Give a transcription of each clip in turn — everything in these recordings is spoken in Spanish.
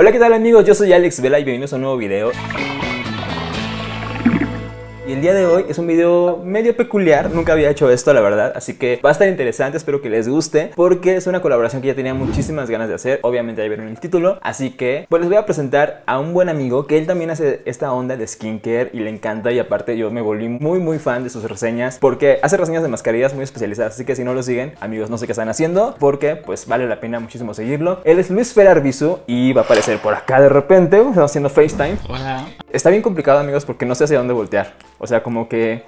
Hola, ¿qué tal amigos? Yo soy Alex Vela y bienvenidos a un nuevo video. Y el día de hoy es un video medio peculiar, nunca había hecho esto la verdad, así que va a estar interesante, espero que les guste, porque es una colaboración que ya tenía muchísimas ganas de hacer, obviamente ya vieron el título, así que pues les voy a presentar a un buen amigo que él también hace esta onda de skincare y le encanta y aparte yo me volví muy muy fan de sus reseñas, porque hace reseñas de mascarillas muy especializadas, así que si no lo siguen, amigos no sé qué están haciendo, porque pues vale la pena muchísimo seguirlo. Él es Luis Ferarbizu y va a aparecer por acá de repente, estamos haciendo FaceTime. Hola. Está bien complicado amigos porque no sé hacia dónde voltear. O sea, como que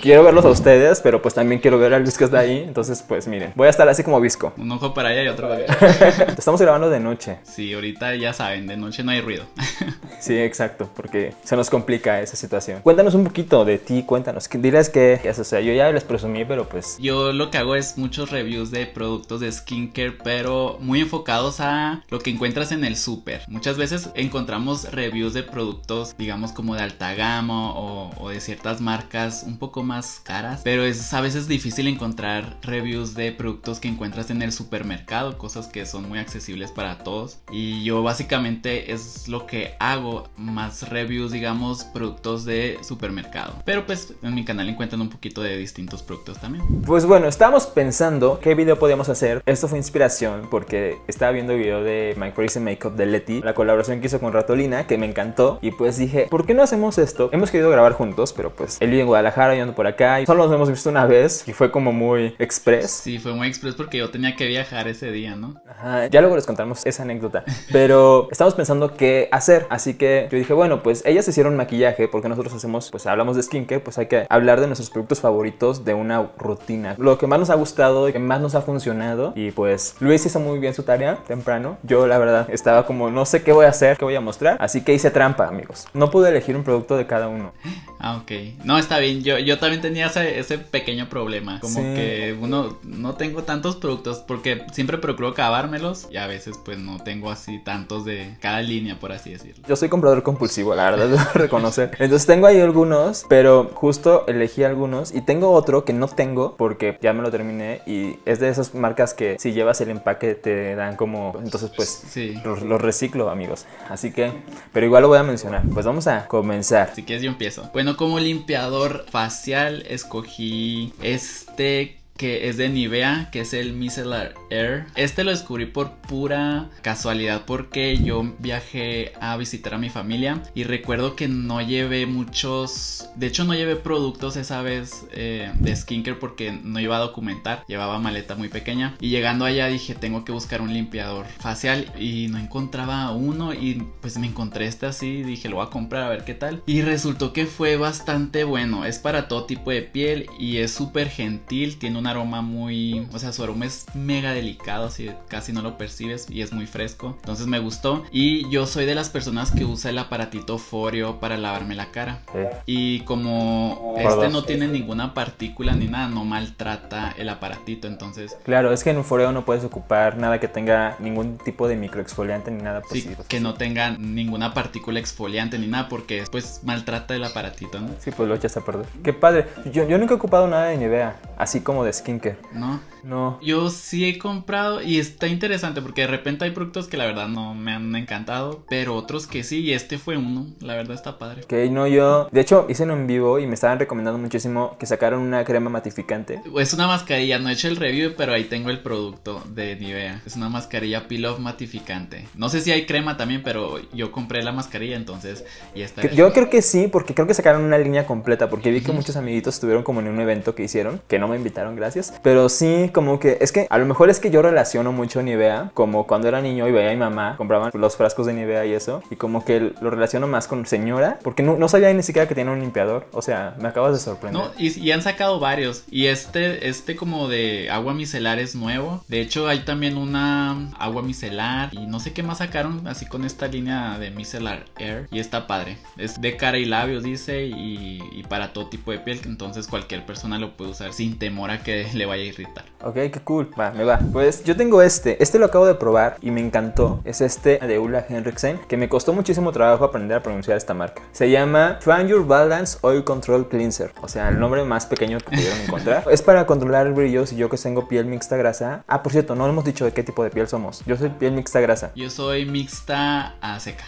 quiero verlos a ustedes, pero pues también quiero ver a Luis que está ahí. Entonces, pues miren, voy a estar así como visco. Un ojo para allá y otro para acá. Estamos grabando de noche. Sí, ahorita ya saben, de noche no hay ruido. Sí, exacto, porque se nos complica esa situación. Cuéntanos un poquito de ti, cuéntanos. que- Diles que, o sea, yo ya les presumí, pero pues Yo lo que hago es muchos reviews de productos de skincare, pero muy enfocados a lo que encuentras en el súper. Muchas veces encontramos reviews de productos, digamos, como de alta gama o, o de ciertas marcas un poco más caras, pero es a veces difícil encontrar reviews de productos que encuentras en el supermercado, cosas que son muy accesibles para todos. Y yo básicamente es lo que hago, más reviews, digamos, productos de supermercado. Pero pues en mi canal encuentran un poquito de distintos productos también. Pues bueno, estábamos pensando qué video podíamos hacer. Esto fue inspiración porque estaba viendo el video de My Crazy Makeup de Leti, la colaboración que hizo con Ratolina, que me encantó. Y pues dije, ¿por qué no hacemos esto? Hemos querido grabar juntos, pero pues él vive en Guadalajara, ando por acá. Y solo nos hemos visto una vez y fue como muy express. Sí, fue muy express porque yo tenía que viajar ese día, ¿no? Ajá, ya luego les contamos esa anécdota. Pero estamos pensando qué hacer. Así que yo dije, bueno, pues ellas hicieron maquillaje porque nosotros hacemos, pues hablamos de skincare, pues hay que hablar de nuestros productos favoritos de una rutina. Lo que más nos ha gustado y que más nos ha funcionado. Y pues Luis hizo muy bien su tarea temprano. Yo la verdad estaba como, no sé qué voy a hacer, qué voy a mostrar. Así que hice trampa, amigos. No pude elegir un producto de cada uno. Ah, ok. No, está bien. Yo, yo también tenía ese, ese pequeño problema. Como Sí. que uno no tengo tantos productos porque siempre procuro acabármelos y a veces pues no tengo así tantos de cada línea, por así decirlo. Yo soy comprador compulsivo, la verdad, debo reconocer. Entonces tengo ahí algunos, pero justo elegí algunos y tengo otro que no tengo porque ya me lo terminé y es de esas marcas que si llevas el empaque te dan como... Entonces pues Sí. los reciclo, amigos. Así que, pero igual lo voy a mencionar. Pues vamos a comenzar. Si quieres yo empiezo. Bueno, como limpiador escogí este que es de Nivea, que es el Micellar Air. Este lo descubrí por pura casualidad porque yo viajé a visitar a mi familia y recuerdo que no llevé muchos, de hecho no llevé productos esa vez eh, de skincare porque no iba a documentar, llevaba maleta muy pequeña. Y llegando allá dije tengo que buscar un limpiador facial y no encontraba uno y pues me encontré este así, dije lo voy a comprar a ver qué tal y resultó que fue bastante bueno, es para todo tipo de piel y es súper gentil, tiene un aroma muy, o sea su aroma es mega delicado, así casi no lo percibes y es muy fresco, entonces me gustó y yo soy de las personas que usa el aparatito Foreo para lavarme la cara y como Por este no tiene ninguna partícula ni nada, no maltrata el aparatito, entonces Claro, es que en un foreo no puedes ocupar nada que tenga ningún tipo de microexfoliante ni nada sí, posible. que no tenga ninguna partícula exfoliante ni nada porque después maltrata el aparatito, ¿no? Sí, pues lo echas a perder. Qué padre. Yo, yo nunca he ocupado nada de Nivea, así como de skincare. ¿No? No. Yo sí he comprado y está interesante porque de repente hay productos que la verdad no me han encantado, pero otros que sí y este fue uno, la verdad está padre. Que no, yo. De hecho, hice en vivo y me estaban recomendando muchísimo que sacaron una crema matificante. Es una mascarilla, no he hecho el review, pero ahí tengo el producto de Nivea. Es una mascarilla peel off matificante. No sé si hay crema también, pero yo compré la mascarilla, entonces ya está. Yo creo que sí, porque creo que sacaron una línea completa, porque vi que muchos amiguitos estuvieron como en un evento que hicieron, que no me invitaron, gracias. Pero sí, como que es que a lo mejor es que yo relaciono mucho Nivea, como cuando era niño y veía a mi mamá, compraban los frascos de Nivea y eso, y como que lo relaciono más con señora, porque no, sabía ni siquiera que tenía un limpiador. O sea, me acabas de sorprender. Y, han sacado varios. Y este, este como de agua micelar es nuevo. De hecho, hay también una agua micelar. Y no sé qué más sacaron así con esta línea de micellar air. Y está padre. Es de cara y labios, dice. Y, para todo tipo de piel. Entonces cualquier persona lo puede usar sin temor a que le vaya a irritar. Ok, qué cool. Va, me va. Pues yo tengo este. Este lo acabo de probar y me encantó. Es este de Ulla Henriksen, que me costó muchísimo trabajo aprender a pronunciar esta marca. Se llama Find Your Balance Oil Control Cleanser. O sea, el nombre más pequeño que pudieron encontrar. es para controlar el brillo si yo que tengo piel mixta grasa. Ah, por cierto, no hemos dicho de qué tipo de piel somos. Yo soy piel mixta grasa. Yo soy mixta a seca.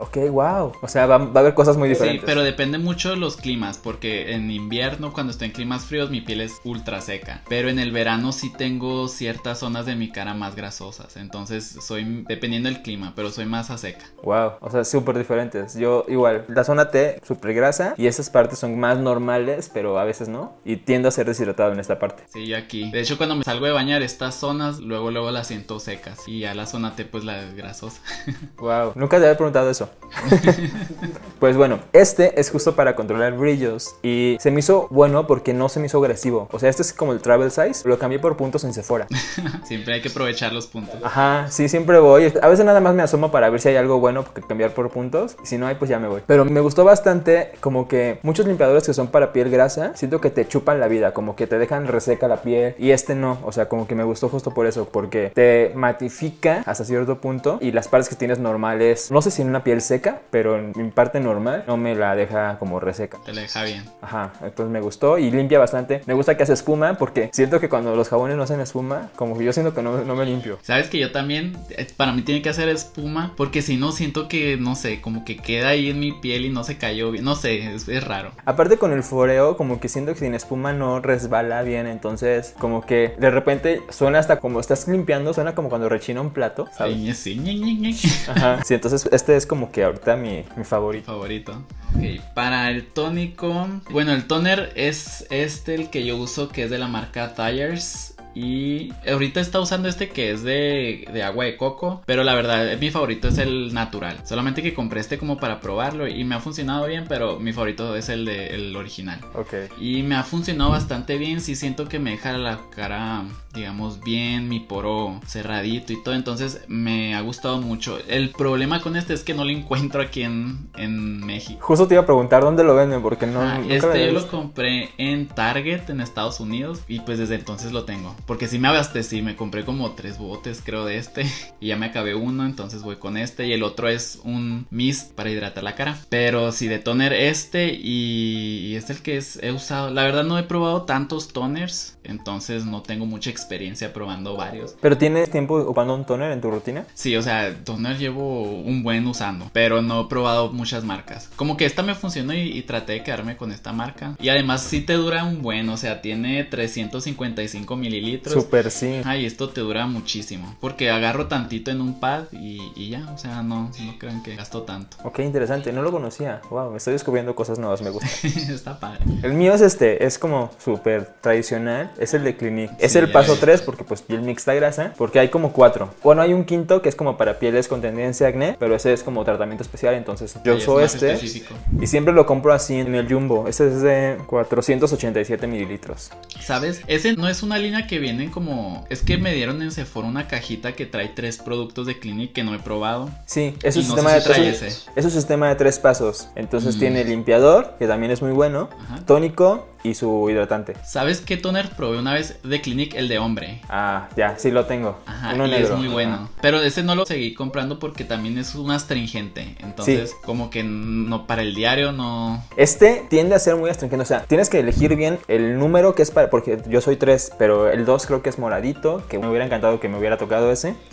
Ok, wow. O sea, va, va, a haber cosas muy diferentes. Sí, pero depende mucho de los climas, porque en invierno, cuando estoy en climas fríos, mi piel es ultra seca. Pero en el verano sí tengo ciertas zonas de mi cara más grasosas. Entonces soy, dependiendo del clima, pero soy más a seca. Wow, o sea, súper diferentes. Yo igual, la zona T, súper grasa, y esas partes son más normales, pero a veces no. Y tiendo a ser deshidratado en esta parte. Sí, yo aquí. De hecho, cuando me salgo de bañar, estas zonas, luego, luego las siento secas. Y a la zona T, pues la grasosa. wow, nunca te había preguntado eso. pues bueno, este es justo para controlar brillos y se me hizo bueno porque no se me hizo agresivo. O sea, este es como el travel size, lo cambié por puntos en Sephora. siempre hay que aprovechar los puntos. Ajá, sí, siempre voy. A veces nada más me asomo para ver si hay algo bueno porque cambiar por puntos. Si no hay, pues ya me voy. Pero me gustó bastante como que muchos limpiadores que son para piel grasa, siento que te chupan la vida, como que te dejan reseca la piel y este no. O sea, como que me gustó justo por eso, porque te matifica hasta cierto punto y las partes que tienes normales, no sé si en una piel seca, pero en mi parte normal no me la deja como reseca. Te la deja bien. Ajá, entonces me gustó y limpia bastante. Me gusta que hace espuma porque siento que cuando los jabones no hacen espuma, como que yo siento que no, no me limpio. Sabes que yo también, eh, para mí tiene que hacer espuma porque si no siento que, no sé, como que queda ahí en mi piel y no se cayó bien. No sé, es, es raro. Aparte con el foreo, como que siento que sin espuma no resbala bien, entonces como que de repente suena hasta como estás limpiando, suena como cuando rechina un plato, ¿sabes? Sí, sí. Ajá, sí, entonces este es como que ahorita mi, mi favorito. Favorito. Okay. Para el tónico, bueno, el toner es este el que yo uso que es de la marca Tires. Y ahorita está usando este que es de, de, agua de coco. Pero la verdad, mi favorito es el natural. Solamente que compré este como para probarlo. Y me ha funcionado bien. Pero mi favorito es el de el original. Ok. Y me ha funcionado bastante bien. Sí siento que me deja la cara, digamos, bien. Mi poro cerradito y todo. Entonces me ha gustado mucho. El problema con este es que no lo encuentro aquí en, en México. Justo te iba a preguntar dónde lo venden. Porque no. Ah, este yo lo compré en Target en Estados Unidos. Y pues desde entonces lo tengo. Porque si me abastecí, me compré como tres botes, creo, de este. Y ya me acabé uno, entonces voy con este. Y el otro es un mist para hidratar la cara. Pero si de toner este y, y es el que es, he usado. La verdad no he probado tantos toners. Entonces no tengo mucha experiencia probando varios. ¿Pero tienes tiempo ocupando un toner en tu rutina? Sí, o sea, toner llevo un buen usando. Pero no he probado muchas marcas. Como que esta me funcionó y, y traté de quedarme con esta marca. Y además sí te dura un buen. O sea, tiene 355 mililitros. Super sí. Ay, esto te dura muchísimo. Porque agarro tantito en un pad y, y ya. O sea, no, no crean que gasto tanto. Ok, interesante. No lo conocía. Wow, me estoy descubriendo cosas nuevas. Me gusta. Está padre. El mío es este. Es como súper tradicional. Es el de Clinique. Es el paso 3 porque pues piel mixta grasa. Porque hay como cuatro. Bueno, hay un quinto que es como para pieles con tendencia a acné. Pero ese es como tratamiento especial. Entonces yo uso este. específico. Y siempre lo compro así en el Jumbo. Este es de 487 mililitros. ¿Sabes? Ese no es una línea que vienen como. Es que me dieron en Sephora una cajita que trae tres productos de Clinique que no he probado. Sí, es un no sistema sé de si tres. Es un sistema de tres pasos. Entonces Mm. tiene limpiador, que también es muy bueno, Ajá. tónico y su hidratante. ¿Sabes qué toner probé una vez de Clinique? El de hombre. Ah, ya, sí lo tengo. Ajá, Uno y negro. es muy bueno. Ajá. Pero ese no lo seguí comprando porque también es un astringente. Entonces, como que no para el diario no. Este tiende a ser muy astringente, o sea, tienes que elegir bien el número que es para, porque yo soy 3, pero el 2 creo que es moradito, que me hubiera encantado que me hubiera tocado ese.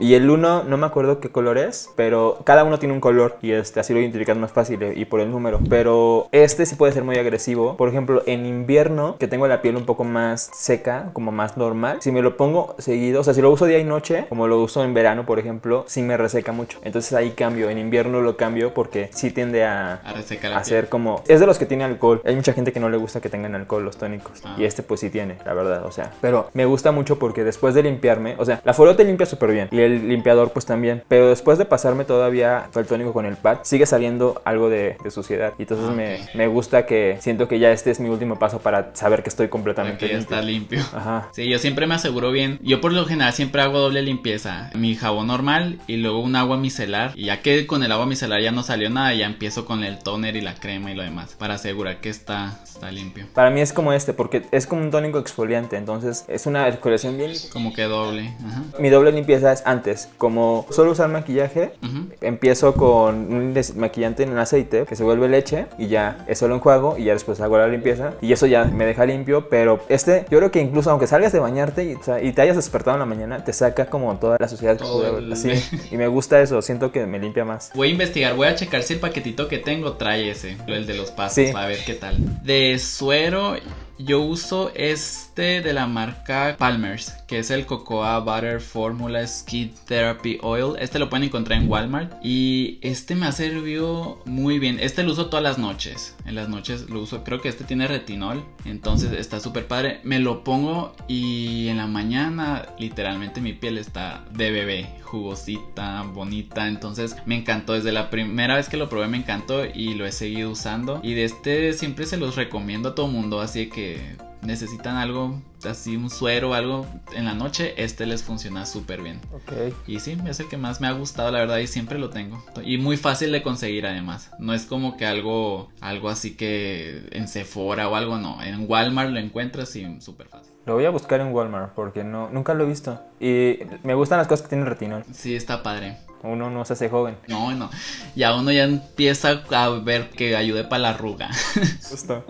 Y el 1, no me acuerdo qué color es, pero cada uno tiene un color y este, así lo identificas más fácil eh, y por el número. Pero este sí puede ser muy agresivo. Por ejemplo, en invierno, que tengo la piel un poco más seca, como más normal, si me lo pongo seguido, o sea, si lo uso día y noche, como lo uso en verano, por ejemplo, sí me reseca mucho. Entonces ahí cambio. En invierno lo cambio porque sí tiende a, A resecar a ser como... Es de los que tiene alcohol. Hay mucha gente que no le gusta que tengan alcohol los tónicos. Ah. Y este pues sí tiene, la verdad. O sea, pero me gusta mucho porque después de limpiarme, o sea, la Foreo te limpia súper bien. Y el limpiador pues también. Pero después de pasarme todavía el tónico con el pad, sigue saliendo algo de, de suciedad. Y entonces Ah, me, me gusta que siento que ya este es mi último paso para saber que estoy completamente que ya limpio. está limpio. Ajá. Sí, yo siempre me aseguro bien. Yo por lo general siempre hago doble limpieza. Mi jabón normal y luego un agua micelar. Y ya que con el agua micelar ya no salió nada, ya empiezo con el toner y la crema y lo demás. Para asegurar que está, está limpio. Para mí es como este, porque es como un tónico exfoliante, entonces es una exfoliación bien... Como que doble. Ajá. Mi doble limpieza es antes, como solo usar maquillaje, empiezo con un desmaquillante en aceite que se vuelve leche y ya eso lo enjuago y ya después hago la limpieza y eso ya me deja limpio, pero este yo creo que incluso aunque salgas de bañarte y, o sea, y te hayas despertado en la mañana, te saca como toda la suciedad que Todo el- así y me gusta eso, siento que me limpia más. Voy a investigar, voy a checar si el paquetito que tengo trae ese, el de los pasos, Sí. a ver qué tal. De suero, yo uso este de la marca Palmer's, que es el Cocoa Butter Formula Skin Therapy Oil. Este lo pueden encontrar en Walmart y este me ha servido muy bien. Este lo uso todas las noches. En las noches lo uso, creo que este tiene retinol, entonces está súper padre. Me lo pongo y en la mañana literalmente mi piel está de bebé, jugosita, bonita. Entonces me encantó. Desde la primera vez que lo probé me encantó y lo he seguido usando. Y de este siempre se los recomiendo a todo mundo. Así que necesitan algo así, un suero o algo en la noche, este les funciona súper bien. Ok. Y sí, es el que más me ha gustado, la verdad, y siempre lo tengo. Y muy fácil de conseguir además. No es como que algo, algo así que en Sephora o algo, no. En Walmart lo encuentras y súper fácil. Lo voy a buscar en Walmart porque no, nunca lo he visto y me gustan las cosas que tienen retinol. Sí, está padre. Uno no se hace joven. No, no. Ya uno ya empieza a ver que ayude para la arruga. Justo.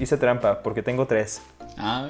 Hice trampa porque tengo tres. Ah,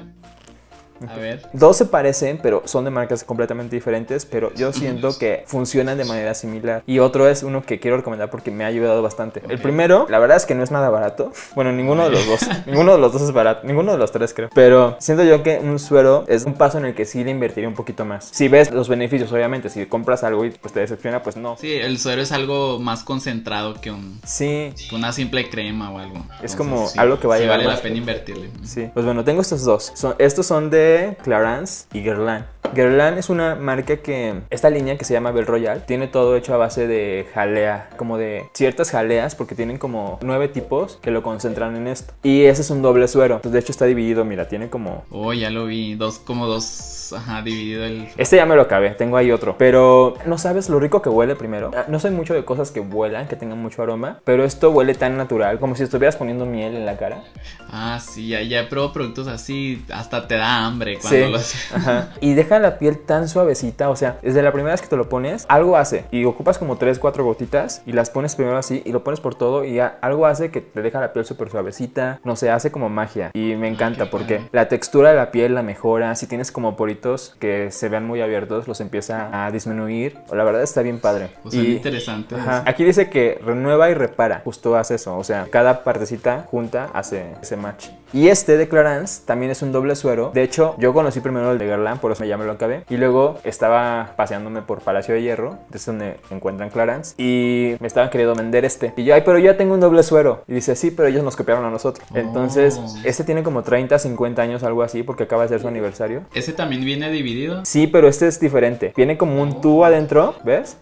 a ver. Dos se parecen, pero son de marcas completamente diferentes, pero yo siento que funcionan de manera similar. Y otro es uno que quiero recomendar porque me ha ayudado bastante. El primero, la verdad es que no es nada barato. Bueno, ninguno de los dos. ninguno de los dos es barato. Ninguno de los tres creo. Pero siento yo que un suero es un paso en el que sí le invertiría un poquito más. Si ves los beneficios, obviamente, si compras algo y pues te decepciona, pues no. Sí, el suero es algo más concentrado que, un, Sí, que una simple crema o algo. Es como sí, algo que va a sí llevar vale la pena invertirle. Sí, pues bueno, tengo estos dos. Son, estos son de Clarins y Guerlain. Guerlain es una marca que, esta línea que se llama Bell Royal, tiene todo hecho a base de jalea, como de ciertas jaleas, porque tienen como nueve tipos que lo concentran en esto. Y ese es un doble suero. Entonces, de hecho, está dividido, mira, tiene como... Oh, ya lo vi. Dos, como dos, ajá, dividido el... Este ya me lo acabé, tengo ahí otro. Pero no sabes lo rico que huele primero. Ah, No soy mucho de cosas que vuelan, que tengan mucho aroma, pero esto huele tan natural, como si estuvieras poniendo miel en la cara. Ah, sí, ya, ya he probado productos así, hasta te da hambre cuando Sí. los... Ajá. Y deja la piel tan suavecita, o sea, desde la primera vez que te lo pones, algo hace. Y ocupas como 3, 4 gotitas y las pones primero así y lo pones por todo y ya algo hace que te deja la piel súper suavecita. No sé, hace como magia. Y me encanta qué porque padre. la textura de la piel la mejora. Si tienes como que se vean muy abiertos, los empieza a disminuir. La verdad está bien padre. O sea, interesante. Ajá. Aquí dice que renueva y repara. Justo hace eso. O sea, cada partecita junta hace ese match. Y este de Clarins también es un doble suero. De hecho, yo conocí primero el de Guerlain, por eso me llamé lo acabé. Y luego estaba paseándome por Palacio de Hierro, que es donde encuentran Clarins. Y me estaban queriendo vender este. Y yo, ay, pero yo ya tengo un doble suero. Y dice, sí, pero ellos nos copiaron a nosotros. Oh. Entonces, este tiene como 30, 50 años, algo así, porque acaba de ser su aniversario. ¿Ese también viene dividido? Sí, pero este es diferente. Viene como un tubo adentro, ¿ves?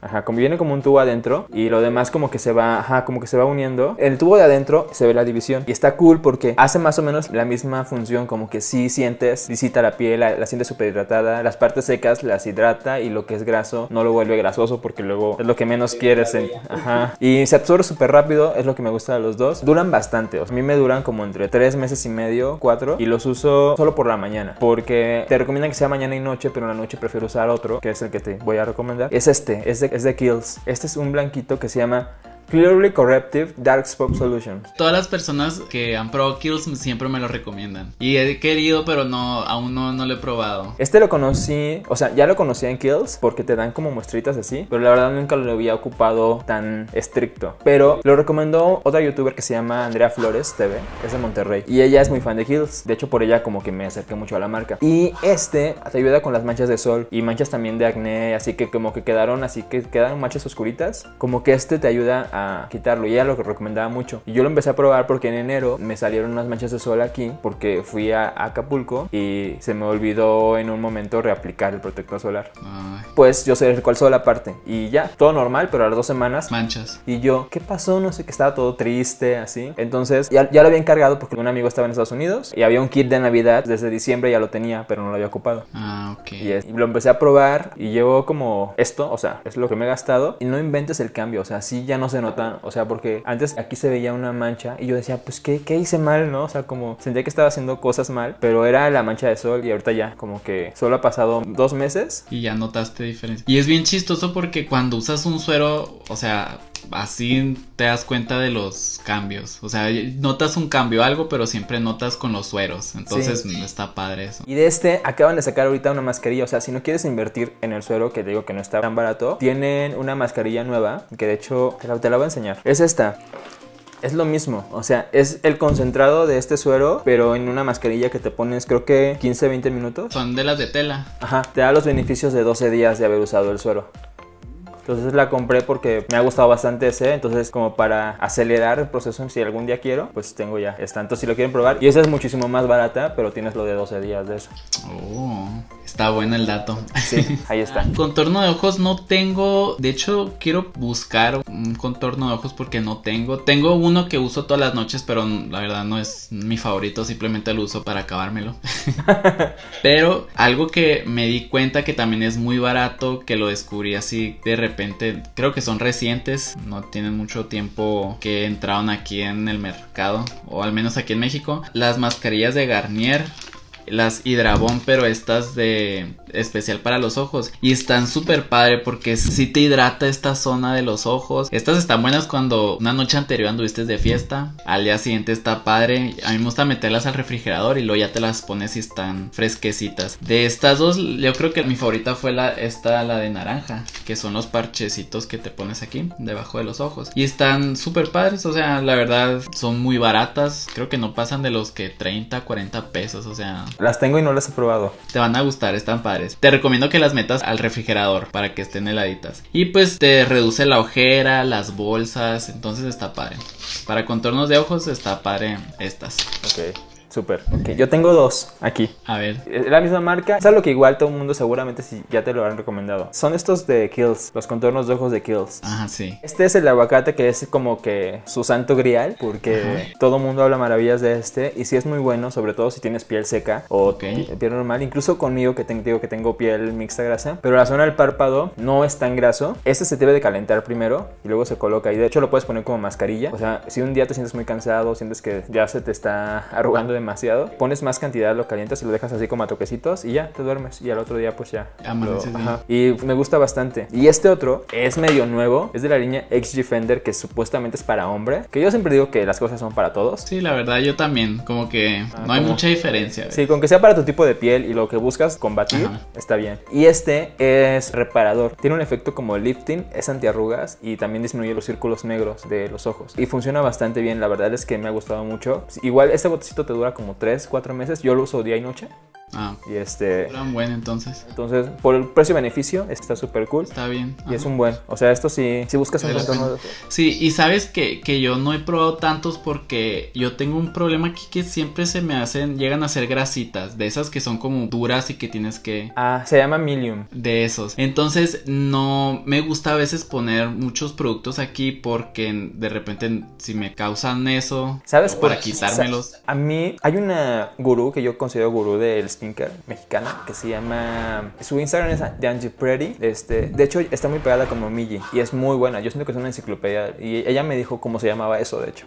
Ajá, como viene como un tubo adentro y lo demás como que se va, ajá, como que se va uniendo. En el tubo de adentro se ve la división y está cool porque hace más o menos la misma función, como que sí sientes, visita la piel, la, la sientes súper hidratada, las partes secas las hidrata y lo que es graso no lo vuelve grasoso porque luego es lo que menos quieres. en- ajá. Y se absorbe súper rápido, es lo que me gusta de los dos. Duran bastante, o sea, a mí me duran como entre 3 meses y medio, 4 y los uso solo por la mañana porque te recomiendan que sea mañana y noche, pero en la noche prefiero usar otro, que es el que te voy a recomendar. Es este, es de, es de Kills. Este es un blanquito que se llama Clearly Corrective Dark Spot Solution. Todas las personas que han probado Kills siempre me lo recomiendan. Y he querido, pero no, aún no, no lo he probado. Este lo conocí, o sea, ya lo conocía en Kills porque te dan como muestritas así, pero la verdad nunca lo había ocupado tan estricto. Pero lo recomendó otra youtuber que se llama Andrea Flores TV, es de Monterrey, y ella es muy fan de Kills. De hecho, por ella como que me acerqué mucho a la marca. Y este te ayuda con las manchas de sol y manchas también de acné, así que como que quedaron así que quedan manchas oscuritas, como que este te ayuda a quitarlo y ella lo recomendaba mucho. Y yo lo empecé a probar porque en enero me salieron unas manchas de sol aquí porque fui a Acapulco y se me olvidó en un momento reaplicar el protector solar. Ay, Pues yo se acercó al sol aparte y ya, todo normal, pero a las dos semanas manchas. y yo, ¿qué pasó? No sé, que estaba todo triste, así. Entonces, ya, ya lo había encargado porque un amigo estaba en Estados Unidos y había un kit de Navidad desde diciembre, ya lo tenía, pero no lo había ocupado. Ah, ok. Y, es- y lo empecé a probar y llevo como esto, o sea, es lo que me he gastado y no inventes el cambio, o sea, sí ya no se nota, o sea, porque antes aquí se veía una mancha y yo decía, pues, ¿qué, qué hice mal, no? O sea, como sentía que estaba haciendo cosas mal, pero era la mancha de sol y ahorita ya, como que solo ha pasado dos meses. Y ya notaste diferencia. Y es bien chistoso porque cuando usas un suero, o sea, así te das cuenta de los cambios. O sea, notas un cambio, algo, pero siempre notas con los sueros. Entonces está padre eso. Y de este acaban de sacar ahorita una mascarilla. O sea, si no quieres invertir en el suero, que te digo que no está tan barato, tienen una mascarilla nueva. Que de hecho, te la, te la voy a enseñar. Es esta. Es lo mismo, o sea, es el concentrado de este suero, pero en una mascarilla que te pones creo que 15-20 minutos. Son de las de tela. Ajá, te da los beneficios de 12 días de haber usado el suero. Entonces la compré porque me ha gustado bastante ese. Entonces, como para acelerar el proceso, si algún día quiero, pues tengo ya esta. Entonces, si lo quieren probar, y esa es muchísimo más barata, pero tienes lo de 12 días de eso. Oh, está bueno el dato. Sí, ahí está. Contorno de ojos no tengo. De hecho, quiero buscar un contorno de ojos porque no tengo. Tengo uno que uso todas las noches, pero la verdad no es mi favorito. Simplemente lo uso para acabármelo. pero algo que me di cuenta que también es muy barato, que lo descubrí así de repente. Creo que son recientes, no tienen mucho tiempo que entraron aquí en el mercado, o al menos aquí en México. Las mascarillas de Garnier las Hidrabón, pero estas de especial para los ojos. Y están súper padre porque si te hidrata esta zona de los ojos. Estas están buenas cuando una noche anterior anduviste de fiesta. Al día siguiente está padre. A mí me gusta meterlas al refrigerador y luego ya te las pones y están fresquecitas. De estas dos, yo creo que mi favorita fue la esta, la de naranja. Que son los parchecitos que te pones aquí, debajo de los ojos. Y están súper padres. O sea, la verdad, son muy baratas. Creo que no pasan de los que 30, 40 pesos. O sea, Las tengo y no las he probado. te van a gustar, están padres. Te recomiendo que las metas al refrigerador para que estén heladitas. Y pues te reduce la ojera, las bolsas, entonces está padre. Para contornos de ojos está padre estas. Ok, súper. Ok, yo tengo dos aquí. A ver, Es la misma marca. Es algo que igual todo el mundo seguramente sí, ya te lo han recomendado. Son estos de Kills, los contornos de ojos de Kills. ajá, sí. Este es el aguacate que es como que su santo grial, porque todo el mundo habla maravillas de este y sí es muy bueno, sobre todo si tienes piel seca o Ok. pi- piel normal, incluso conmigo que tengo, digo que tengo piel mixta grasa, pero la zona del párpado no es tan graso. Este se debe de calentar primero y luego se coloca y de hecho lo puedes poner como mascarilla. O sea, si un día te sientes muy cansado, sientes que ya se te está arrugando demasiado, pones más cantidad, lo calientas y lo dejas así como a toquecitos y ya te duermes y al otro día pues ya. lo- ajá. Y me gusta bastante. Y este otro es medio nuevo. Es de la línea XG Fender que supuestamente es para hombre. Que yo siempre digo que las cosas son para todos. Sí, la verdad yo también, como que Ah, no hay mucha diferencia. Sí, con que sea para tu tipo de piel y lo que buscas combatir, Ajá. está bien. Y este es reparador. Tiene un efecto como lifting, es antiarrugas y también disminuye los círculos negros de los ojos. Y funciona bastante bien, la verdad es que me ha gustado mucho. Igual este botecito te dura como 3, 4 meses. Yo lo uso día y noche. Ah, Y este... eran buen entonces. Entonces, por el precio-beneficio, está súper cool. Está bien. Y es un buen. O sea, esto sí, si buscas un de... Sí, y sabes que, que yo no he probado tantos porque yo tengo un problema aquí que siempre se me hacen, llegan a ser grasitas, de esas que son como duras y que tienes que... Ah, se llama Milium. De esos. Entonces no me gusta a veces poner muchos productos aquí porque de repente si me causan eso... ¿Sabes por Para quitármelos. A mí hay una gurú que yo considero gurú del mexicana que se llama. Su Instagram es de Angie Pretty. Este, de hecho, está muy pegada como Miji y es muy buena. Yo siento que es una enciclopedia y ella me dijo cómo se llamaba eso, de hecho.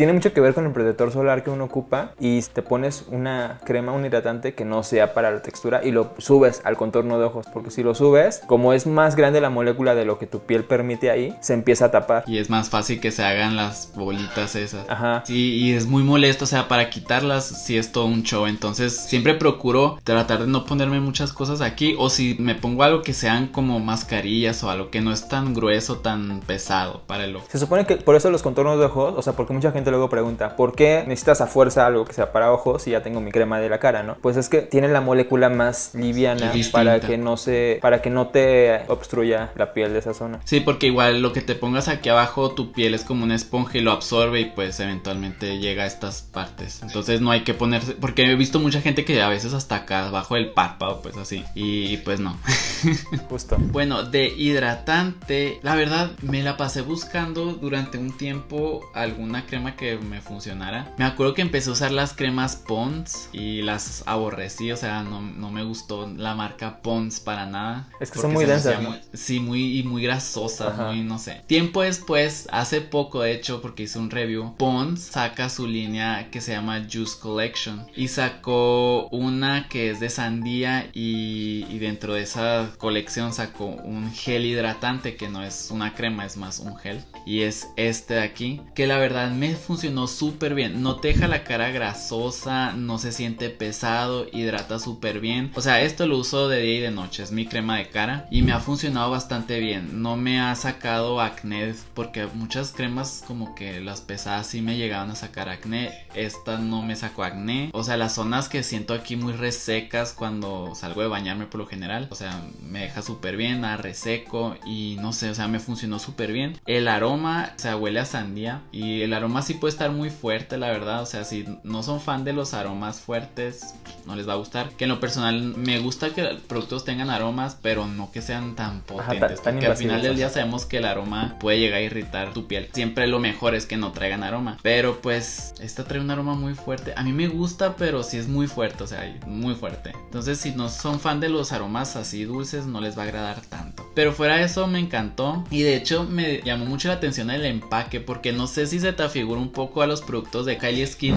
Tiene mucho que ver con el protector solar que uno ocupa y te pones una crema, un hidratante que no sea para la textura y lo subes al contorno de ojos. Porque si lo subes, como es más grande la molécula de lo que tu piel permite ahí, se empieza a tapar. Y es más fácil que se hagan las bolitas esas. Ajá. Sí, y es muy molesto, o sea, para quitarlas sí es todo un show. Entonces siempre procuro tratar de no ponerme muchas cosas aquí. O si me pongo algo que sean como mascarillas o algo que no es tan grueso, tan pesado para el ojo. Se supone que por eso los contornos de ojos, o sea, porque mucha gente gente luego pregunta, ¿por qué necesitas a fuerza algo que sea para ojos si ya tengo mi crema de la cara, no? Pues es que tiene la molécula más liviana para que no se, para que no te obstruya la piel de esa zona. Sí, porque igual lo que te pongas aquí abajo, tu piel es como una esponja y lo absorbe y pues eventualmente llega a estas partes. Entonces no hay que ponerse, porque he visto mucha gente que a veces hasta acá abajo del párpado, pues así. Y pues no. Justo. bueno, de hidratante, la verdad me la pasé buscando durante un tiempo alguna crema que me funcionara. Me acuerdo que empecé a usar las cremas Pond's y las aborrecí, o sea, no, me gustó la marca Pond's para nada. Es que son muy densas. sí, muy, y muy grasosas, muy, no sé. Tiempo después, hace poco de hecho, porque hice un review, Pond's saca su línea que se llama Juice Collection y sacó una que es de sandía y, y dentro de esa colección sacó un gel hidratante que no es una crema, es más un gel y es este de aquí que la verdad me funcionó súper bien. No te deja la cara grasosa no se siente pesado hidrata súper bien. O sea esto lo uso de día y de noche es mi crema de cara. Y me ha funcionado bastante bien. No me ha sacado acné porque muchas cremas como que las pesadas sí me llegaban a sacar acné. Esta no me sacó acné. O sea las zonas que siento aquí muy resecas cuando salgo de bañarme por lo general. O sea me deja súper bien a reseco y no sé o sea me funcionó súper bien. El aroma aroma, o sea, huele a sandía. Y el aroma sí puede estar muy fuerte, la verdad. O sea, si no son fan de los aromas fuertes, no les va a gustar. Que en lo personal me gusta que los productos tengan aromas, pero no que sean tan potentes. porque al final del día sabemos que el aroma puede llegar a irritar tu piel. Siempre lo mejor es que no traigan aroma. Pero pues, esta trae un aroma muy fuerte. A mí me gusta, pero sí es muy fuerte, o sea, muy fuerte. Entonces, si no son fan de los aromas así dulces, no les va a agradar tanto. Pero fuera de eso, me encantó. Y de hecho, me llamó mucho la atención el empaque porque no sé si se te afigura un poco a los productos de Kylie Skin.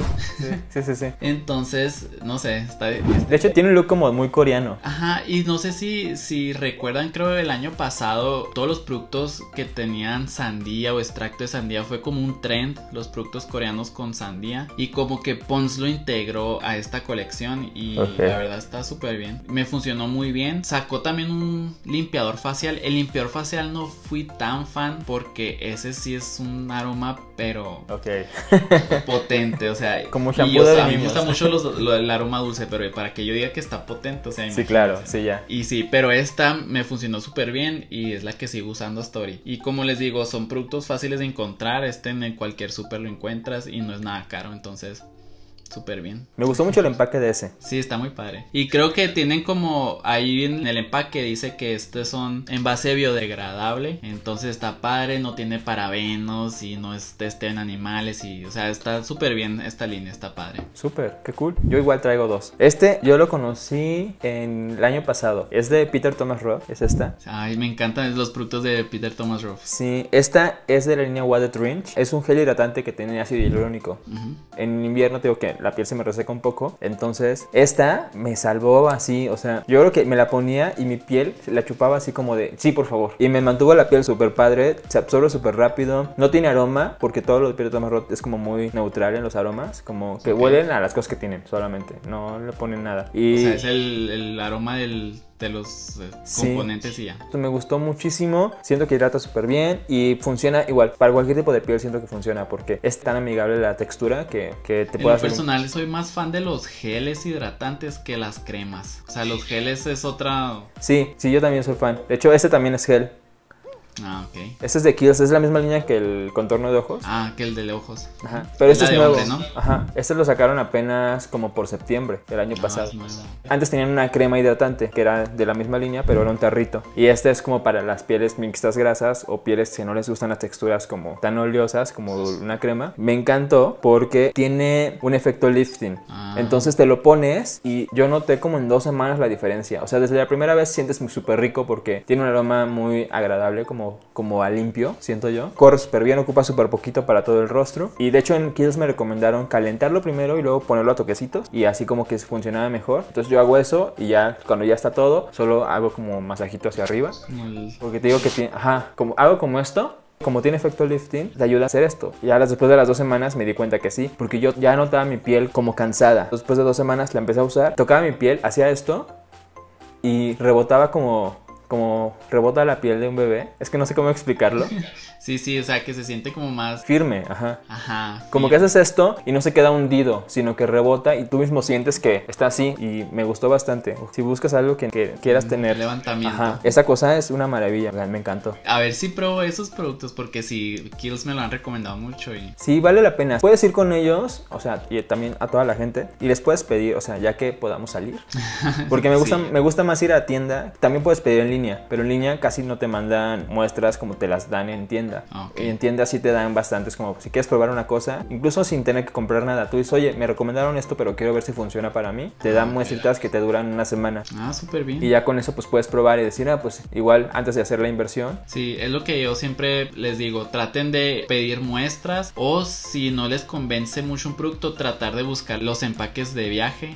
Sí, sí, sí. Entonces, no sé, está... De hecho tiene un look como muy coreano. Ajá, y no sé si, si recuerdan, creo el año pasado, todos los productos que tenían sandía o extracto de sandía fue como un trend, los productos coreanos con sandía. Y como que Pons lo integró a esta colección y la verdad está súper bien. Me funcionó muy bien. Sacó también un limpiador facial. El limpiador facial no fui tan fan porque ese sí es un aroma, pero potente, o sea, como shampoo de A mí me gusta mucho el aroma dulce, pero para que yo diga que está potente, o sea, sí, claro, sí, ya. Y sí, pero esta me funcionó súper bien y es la que sigo usando hasta ahorita. Y como les digo, son productos fáciles de encontrar, este en cualquier super lo encuentras y no es nada caro, entonces súper bien. Me gustó mucho el empaque de ese. Sí, está muy padre. Y creo que tienen como ahí en el empaque dice que estos son envase biodegradable. Entonces está padre, no tiene parabenos y no es teste en animales. Y, o sea, está súper bien esta línea, está padre. Súper, qué cool. Yo igual traigo dos. Este yo lo conocí en el año pasado. Es de Peter Thomas Roth, es esta. Ay, me encantan los productos de Peter Thomas Roth. Sí, esta es de la línea Water Drench. Es un gel hidratante que tiene ácido hialurónico. En invierno tengo que la piel se me reseca un poco. Entonces, esta me salvó así, o sea, yo creo que me la ponía y mi piel la chupaba así como de, sí, por favor. Y me mantuvo la piel súper padre, se absorbe súper rápido, no tiene aroma, porque todo lo de piel de es como muy neutral en los aromas, como que huelen a las cosas que tienen solamente, no le ponen nada. Y... O sea, es el, el aroma del de los eh, componentes y ya. Me gustó muchísimo, siento que hidrata súper bien y funciona igual, para cualquier tipo de piel siento que funciona porque es tan amigable la textura que, que te puede hacer... personal soy más fan de los geles hidratantes que las cremas, o sea, los geles es otra... Sí, sí, yo también soy fan. De hecho, este también es gel. Ah, ok. Este es de Kills, es la misma línea que el contorno de ojos. Ah, que el de ojos. Ajá. Pero este es nuevo. ¿no? Ajá. Este lo sacaron apenas como por septiembre del año ah, pasado. Antes tenían una crema hidratante que era de la misma línea, pero era un tarrito. Y este es como para las pieles mixtas grasas o pieles que no les gustan las texturas como tan oleosas como una crema. Me encantó porque tiene un efecto lifting. Ah. Entonces te lo pones y yo noté como en dos semanas la diferencia. O sea, desde la primera vez sientes súper rico porque tiene un aroma muy agradable como como, a limpio, siento yo. Corre súper bien, ocupa súper poquito para todo el rostro. Y de hecho en Kills me recomendaron calentarlo primero y luego ponerlo a toquecitos. Y así como que funcionaba mejor. Entonces yo hago eso y ya cuando ya está todo, solo hago como masajito hacia arriba. Porque te digo que tiene, ajá, como hago como esto, como tiene efecto lifting, te ayuda a hacer esto. Y ahora después de las dos semanas me di cuenta que sí, porque yo ya notaba mi piel como cansada. Después de dos semanas la empecé a usar, tocaba mi piel, hacía esto y rebotaba como como rebota la piel de un bebé. Es que no sé cómo explicarlo. Sí, sí, o sea, que se siente como más... Firme, ajá. Ajá. Como que haces esto y no se queda hundido, sino que rebota y tú mismo sientes que está así y me gustó bastante. Si buscas algo que, que quieras tener... Levantamiento. Ajá. Esa cosa es una maravilla, me encantó. A ver si pruebo esos productos porque sí, Kills me lo han recomendado mucho y... Sí, vale la pena. Puedes ir con ellos, o sea, y también a toda la gente y les puedes pedir, o sea, ya que podamos salir. Porque me gusta, Sí. me gusta más ir a tienda. También puedes pedir en línea, pero en línea casi no te mandan muestras como te las dan en tienda. Ah, ok. Y en tienda sí te dan bastantes, como si quieres probar una cosa, incluso sin tener que comprar nada. Tú dices, oye, me recomendaron esto, pero quiero ver si funciona para mí. Te dan Ah, muestritas que te duran una semana. Ah, súper bien. Y ya con eso pues puedes probar y decir, ah, pues igual antes de hacer la inversión. Sí, es lo que yo siempre les digo, traten de pedir muestras o si no les convence mucho un producto, tratar de buscar los empaques de viaje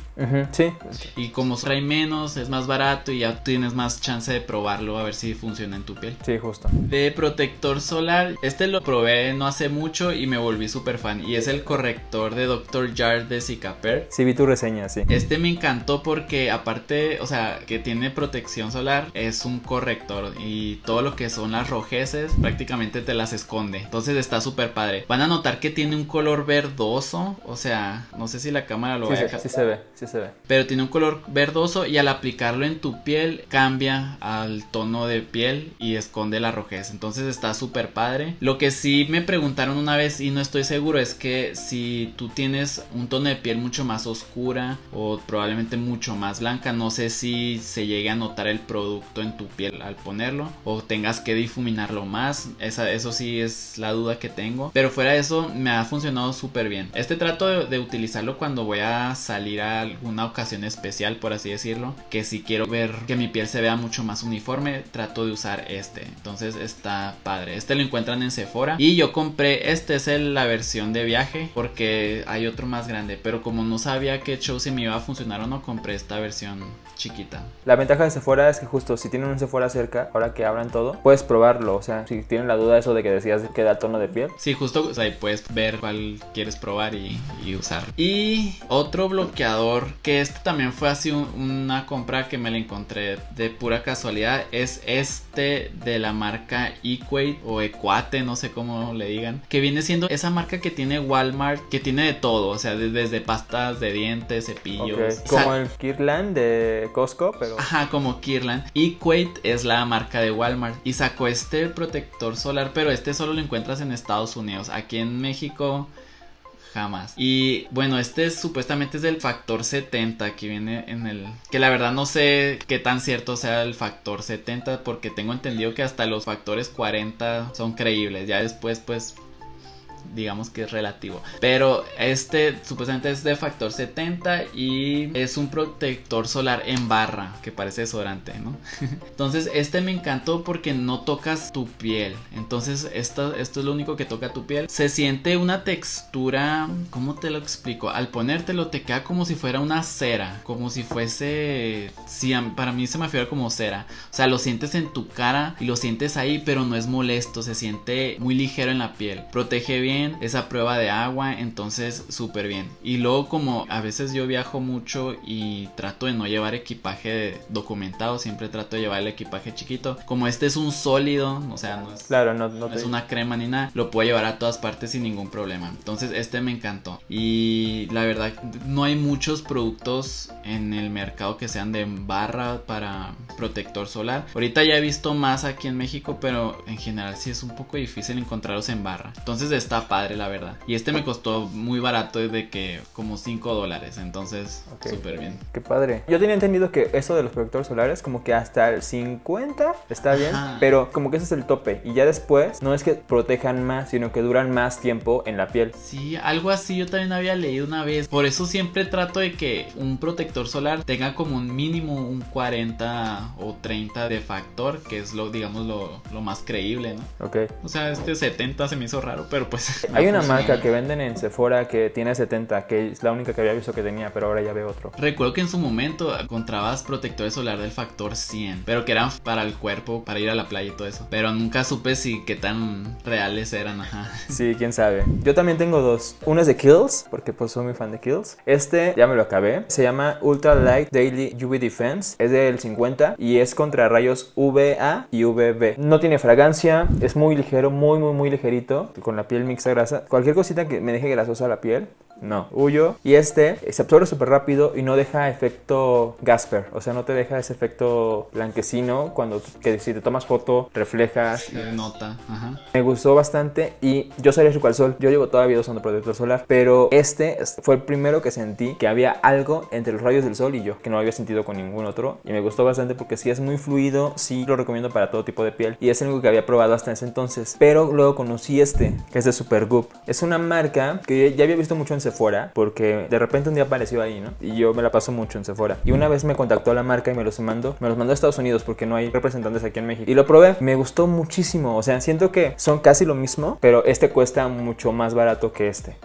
sí, y como trae menos, es más barato y ya tienes más chance de probarlo a ver si funciona en tu piel. sí, justo. De protector solar, este lo probé no hace mucho y me volví súper fan y es el corrector de Dr. Jart de Cicaper. Sí, vi tu reseña, sí. Este me encantó porque aparte, o sea, que tiene protección solar, es un corrector y todo lo que son las rojeces prácticamente te las esconde. Entonces está súper padre. Van a notar que tiene un color verdoso, o sea, no sé si la cámara lo Sí, va a sí se ve, sí se ve. Pero tiene un color verdoso y al aplicarlo en tu piel cambia al tono de piel y esconde la rojez. Entonces está súper Lo que sí me preguntaron una vez y no estoy seguro es que si tú tienes un tono de piel mucho más oscura o probablemente mucho más blanca, no sé si se llegue a notar el producto en tu piel al ponerlo o tengas que difuminarlo más. Eso sí es la duda que tengo. Pero fuera de eso me ha funcionado súper bien. Este trato de, de utilizarlo cuando voy a salir a alguna ocasión especial, por así decirlo. Que si quiero ver que mi piel se vea mucho más uniforme, trato de usar este. Entonces está padre. Este lo encuentran en Sephora. Y yo compré, este es el- la versión de viaje. Porque hay otro más grande. Pero como no sabía qué show si me iba a funcionar o no, compré esta versión chiquita. La ventaja de Sephora es que justo si tienen un Sephora cerca, ahora que abran todo, puedes probarlo. O sea, si tienen la duda de eso de que decías que da tono de piel. Sí, justo o sea, ahí puedes ver cuál quieres probar y, y usar. Y otro bloqueador, que este también fue así un- una compra que me la encontré de pura casualidad, es este de la marca Equate o Equate, no sé cómo le digan, que viene siendo esa marca que tiene Walmart, que tiene de todo, o sea, de- desde pastas de dientes, cepillos. Ok, o sea, Como el Kirkland de Costco, pero... Ajá, como Kirland. Equate es la marca de Walmart. Y sacó este protector solar, pero este solo lo encuentras en Estados Unidos. Aquí en México, Y bueno, este es- supuestamente es del factor 70 que viene en el... Que la verdad no sé qué tan cierto sea el factor 70 porque tengo entendido que hasta los factores 40 son creíbles. Ya después pues digamos que es relativo. Pero este supuestamente es de factor 70 y es un protector solar en barra que parece desodorante, ¿no? Entonces este me encantó porque no tocas tu piel. Entonces esto, esto es lo único que toca tu piel. Se siente una textura, ¿cómo te lo explico? Al ponértelo te queda como si fuera una cera, como si fuese... Sí, para mí se me figura como cera. O sea, lo sientes en tu cara y lo sientes ahí, pero no es molesto, se siente muy ligero en la piel. Protege bien, esa prueba de agua, entonces súper bien. Y luego como a veces yo viajo mucho y trato de no llevar equipaje documentado, siempre trato de llevar el equipaje chiquito. Como este es un sólido, o sea, no es... Claro, no, no No te... es una crema ni nada, lo puedo llevar a todas partes sin ningún problema. Entonces este me encantó. Y la verdad no hay muchos productos en el mercado que sean de barra para protector solar. Ahorita ya he visto más aquí en México, pero en general sí es un poco difícil encontrarlos en barra. Entonces está padre la verdad. Y este me costó muy barato de que como 5 dólares. Entonces Ok. súper bien. Qué padre. Yo tenía entendido que eso de los protectores solares, como que hasta el 50 está bien, Ajá. pero como que ese es el tope. Y ya después, no es que protejan más, sino que duran más tiempo en la piel. Sí, algo así yo también había leído una vez. Por eso siempre trato de que un protector solar tenga como un mínimo un 40 o 30 de factor, que es lo, digamos, lo, lo más creíble, ¿no? Ok. O sea, este 70 se me hizo raro, pero pues pues. Hay una marca que venden en Sephora que tiene 70, que es la única que había visto que tenía, pero ahora ya veo otro. Recuerdo que en su momento encontrabas protectores solar del factor 100, pero que eran para el cuerpo, para ir a la playa y todo eso. Pero nunca supe si qué tan reales eran, ajá. Sí, quién sabe. Yo también tengo dos. Uno es de Kills, porque pues soy muy fan de Kills. Este ya me lo acabé. Se llama Ultra Light Daily UV Defense. Es del 50 y es contra rayos UVA y UVB. No tiene fragancia, es muy ligero, muy, muy, muy ligerito. Con la piel mixta Cualquier cosita que me deje grasosa la piel, no, huyo. Y este se absorbe súper rápido y no deja efecto Gasper. O sea, no te deja ese efecto blanquecino cuando que si te tomas foto reflejas. Se nota, ajá. Me gustó bastante y yo soy alérgico al sol. Yo llevo toda la vida usando protector solar, pero este fue el primero que sentí que había algo entre los rayos del sol y yo, que no había sentido con ningún otro. Y me gustó bastante porque sí es muy fluido, sí lo recomiendo para todo tipo de piel. Y es el único que había probado hasta ese entonces. Pero luego conocí este, que es de Supergoop. Es una marca que ya había visto mucho en Sephora, porque de repente un día apareció ahí, ¿no? Y yo me la paso mucho en Sephora. Y una vez me contactó la marca y me los mandó. Me los mandó a Estados Unidos porque no hay representantes aquí en México. Y lo probé, me gustó muchísimo. O sea, siento que son casi lo mismo, pero este cuesta mucho más barato que este.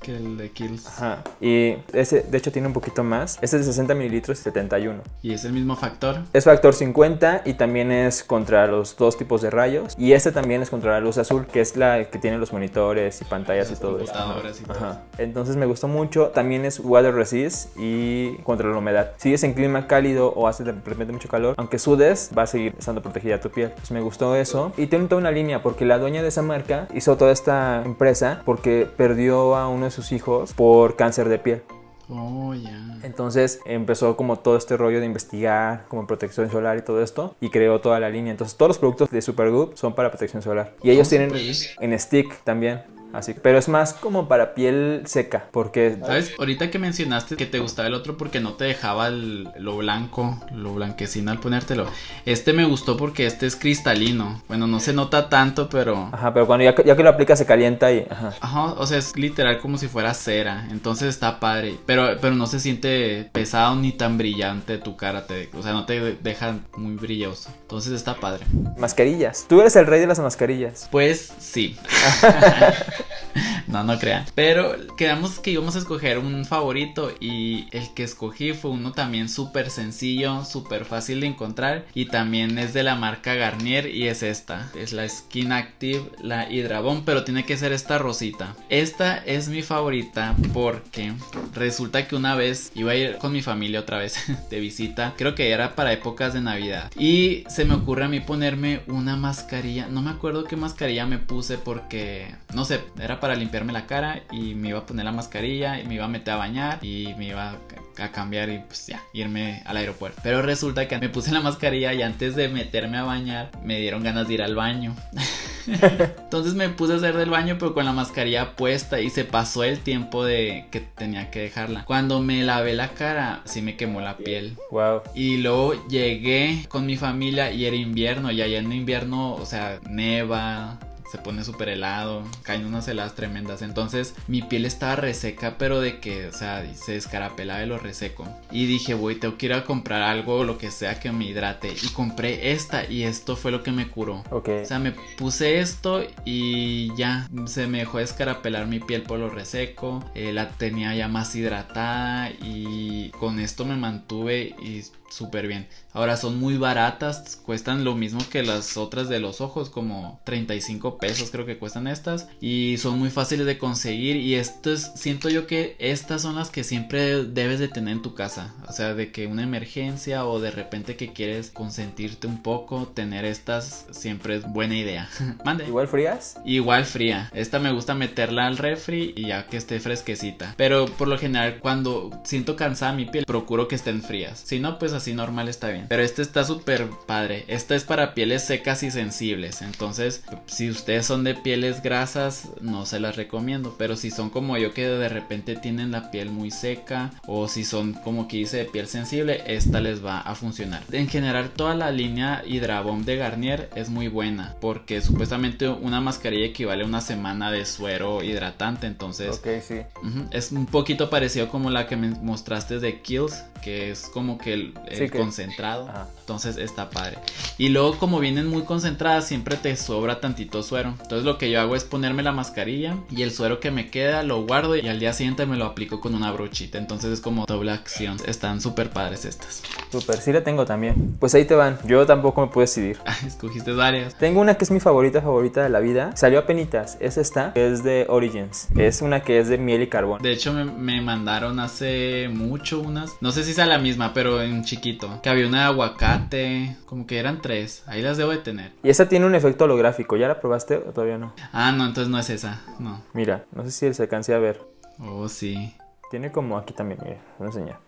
Que el de Kills. Ajá. Y ese, de hecho, tiene un poquito más. Este es de 60 mililitros y 71. Y es el mismo factor. Es factor 50 y también es contra los dos tipos de rayos. Y este también es contra la luz azul, que es la que tiene los monitores y pantallas Las y todo eso. y todo. Ajá. Entonces me gustó mucho. También es water resist y contra la humedad. Si es en clima cálido o hace de repente mucho calor, aunque sudes, va a seguir estando protegida tu piel. Pues me gustó eso. Y tiene toda una línea porque la dueña de esa marca hizo toda esta empresa porque perdió a uno de sus hijos por cáncer de piel. Oh, ya. Entonces empezó como todo este rollo de investigar como protección solar y todo esto y creó toda la línea. Entonces todos los productos de Supergoop son para protección solar. Y ellos Oh, tienen pues. en stick también. Así, pero es más como para piel seca, porque ¿Sabes? Ahorita que mencionaste que te gustaba el otro porque no te dejaba el- lo blanco, lo blanquecino al ponértelo. Este me gustó porque este es cristalino. Bueno, no se nota tanto, pero... ajá, pero cuando ya, ya que lo aplicas se calienta y ajá. Ajá, o sea, es literal como si fuera cera. Entonces está padre. Pero, pero no se siente pesado ni tan brillante tu cara. Te, o sea, no te deja muy brilloso. Entonces está padre. Mascarillas. Tú eres el rey de las mascarillas. Pues sí. no, no crean. Pero quedamos que íbamos a escoger un favorito y el que escogí fue uno también súper sencillo, súper fácil de encontrar y también es de la marca Garnier y es esta. Es la Skin Active, la Hydrabon, pero tiene que ser esta rosita. Esta es mi favorita porque resulta que una vez iba a ir con mi familia otra vez de visita. Creo que era para épocas de Navidad. Y se me ocurre a mí ponerme una mascarilla. No me acuerdo qué mascarilla me puse porque, no sé, era para limpiarme la cara y me iba a poner la mascarilla y me iba a meter a bañar y me iba a, cambiar y pues ya, irme al aeropuerto. Pero resulta que me puse la mascarilla y antes de meterme a bañar me dieron ganas de ir al baño. Entonces me puse a hacer del baño pero con la mascarilla puesta y se pasó el tiempo de que tenía que dejarla. Cuando me lavé la cara, sí me quemó la piel. Wow. Y luego llegué con mi familia y era invierno. Y allá en invierno, o sea, neva, se pone súper helado, caen unas heladas tremendas. Entonces mi piel estaba reseca, pero de que, o sea, se descarapelaba de lo reseco. Y dije, voy, tengo que ir a comprar algo, lo que sea que me hidrate. Y compré esta y esto fue lo que me curó. Ok. O sea, me puse esto y ya se me dejó descarapelar mi piel por lo reseco. eh, la tenía ya más hidratada y con esto me mantuve y súper bien. Ahora son muy baratas, cuestan lo mismo que las otras de los ojos, como 35 pesos creo que cuestan estas. Y son muy fáciles de conseguir y esto es, siento yo que estas son las que siempre debes de tener en tu casa. O sea, de que una emergencia o de repente que quieres consentirte un poco, tener estas siempre es buena idea. Mande. Igual frías. Igual fría. Esta me gusta meterla al refri y ya que esté fresquecita. Pero por lo general cuando siento cansada mi piel procuro que estén frías. Si no, pues así normal está bien. Pero este está súper padre. Esta es para pieles secas y sensibles. Entonces, si ustedes son de pieles grasas, no se las recomiendo. Pero si son como yo que de repente tienen la piel muy seca o si son como que dice de piel sensible, esta les va a funcionar. En general toda la línea Hydrabomb de Garnier es muy buena porque supuestamente una mascarilla equivale a una semana de suero hidratante. Entonces, sí. Es un poquito parecido como la que me mostraste de Kills, que es como que el, el Sí, que- concentrado. Ajá. Entonces está padre. Y luego como vienen muy concentradas, siempre te sobra tantito suero. Entonces lo que yo hago es ponerme la mascarilla y el suero que me queda lo guardo y al día siguiente me lo aplico con una brochita. Entonces es como doble acción. Están súper padres estas. Súper, sí la tengo también. Pues ahí te van. Yo tampoco me puedo decidir. Escogiste varias. Tengo una que es mi favorita, favorita de la vida. Salió a penitas. Es esta, es de Origins. Es una que es de miel y carbón. De hecho, me, me mandaron hace mucho unas. No sé si sea la misma, pero en chiquito. Que había una de aguacate. Como que eran tres. Ahí las debo de tener. Y esa tiene un efecto holográfico. ¿Ya la probaste o todavía no? Ah, no, entonces no es esa. No. Mira, no sé si se alcance a ver. Oh, sí. Tiene como aquí también, mira, voy a enseñar.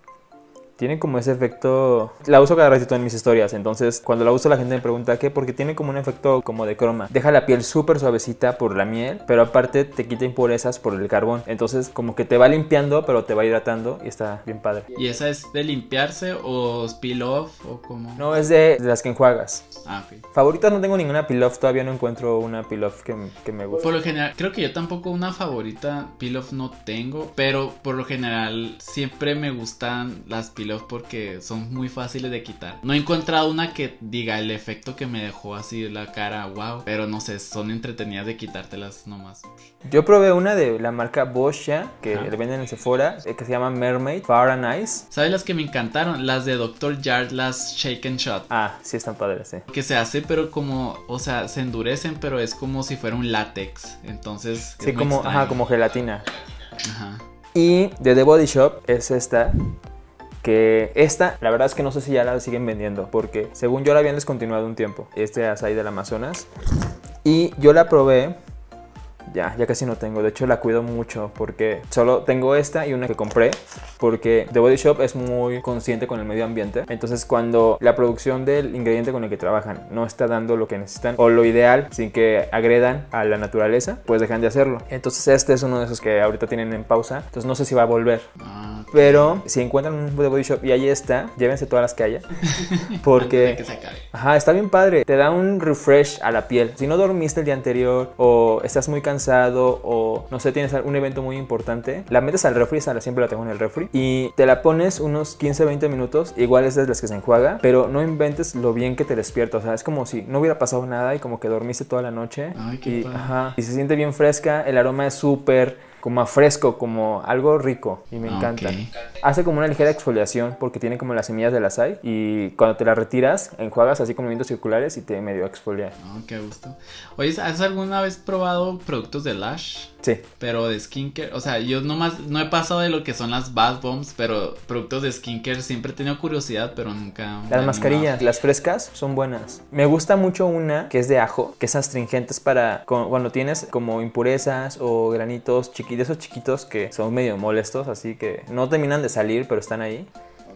Tiene como ese efecto. La uso cada ratito en mis historias. Entonces, cuando la uso, la gente me pregunta qué, porque tiene como un efecto como de croma. Deja la piel súper suavecita por la miel, pero aparte te quita impurezas por el carbón. Entonces, como que te va limpiando, pero te va hidratando y está bien padre. ¿Y esa es de limpiarse o peel off o como? No, es de, de las que enjuagas. Ah, ok. Favoritas no tengo ninguna peel off, todavía no encuentro una peel off que, que me guste. Por lo general, creo que yo tampoco una favorita peel off no tengo, pero por lo general siempre me gustan las peel porque son muy fáciles de quitar. No he encontrado una que diga el efecto que me dejó así la cara, wow, pero no sé, son entretenidas de quitártelas nomás. Yo probé una de la marca Boscia que le venden en Sephora, eh, que se llama Mermaid Far and Ice. ¿Sabes las que me encantaron? Las de Dr. Yard, las Shake and Shot. Ah, sí están padres, sí. Que se hace, pero como, o sea, se endurecen, pero es como si fuera un látex. Entonces. Sí, como, ajá, como gelatina. Ajá. Y de The Body Shop es esta. Que esta, la verdad es que no sé si ya la siguen vendiendo. Porque según yo la habían descontinuado un tiempo. Este açaí del Amazonas. Y yo la probé. Ya, ya casi no tengo. De hecho, la cuido mucho porque solo tengo esta y una que compré. Porque The Body Shop es muy consciente con el medio ambiente. Entonces, cuando la producción del ingrediente con el que trabajan no está dando lo que necesitan o lo ideal sin que agredan a la naturaleza, pues dejan de hacerlo. Entonces, este es uno de esos que ahorita tienen en pausa. Entonces, no sé si va a volver. Ah, Pero si encuentran un The Body Shop y ahí está, llévense todas las que haya. Porque que se acabe. Ajá, está bien padre. Te da un refresh a la piel. Si no dormiste el día anterior o estás muy cansado o no sé, tienes un evento muy importante, la metes al refri, esa siempre la tengo en el refri, y te la pones unos 15-20 minutos. Igual es de las que se enjuaga, pero no inventes lo bien que te despierta. O sea, es como si no hubiera pasado nada y como que dormiste toda la noche. Ay, qué y, ajá, y se siente bien fresca. El aroma es súper como a fresco, como algo rico y me Ah, encanta. Hace como una ligera exfoliación porque tiene como las semillas del açaí y cuando te la retiras enjuagas así con movimientos circulares y te medio exfolia. Oh, qué gusto. Oye, ¿has alguna vez probado productos de Lash? Sí. Pero de skincare, o sea, yo nomás no he pasado de lo que son las bath bombs, pero productos de skincare siempre he tenido curiosidad, pero nunca. Las mascarillas, las frescas, son buenas. Me gusta mucho una que es de ajo, que es astringentes para cu- cuando tienes como impurezas o granitos chiquitos, esos chiquitos que son medio molestos, así que no terminan de salir, pero están ahí.